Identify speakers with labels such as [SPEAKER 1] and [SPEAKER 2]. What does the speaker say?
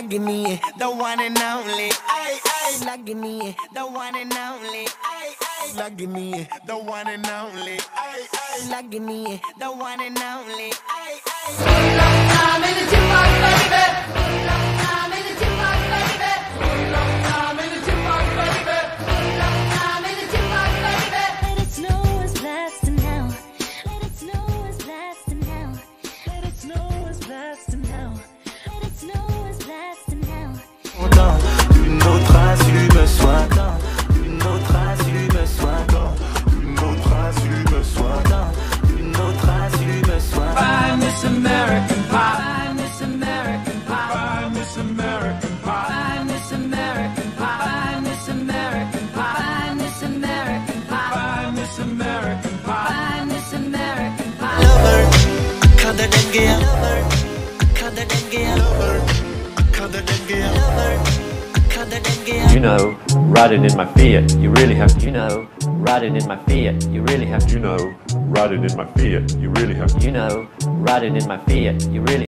[SPEAKER 1] lugging me, the one and only. Lugging me, the one and only. Ay, ay, lugging me, the one and only. Lugging me, the one and only.
[SPEAKER 2] You know, riding in my Fiat, you really have, you know, riding in my Fiat, you really have,
[SPEAKER 3] You know, riding in my Fiat, you really have
[SPEAKER 2] you know, riding in my Fiat, you really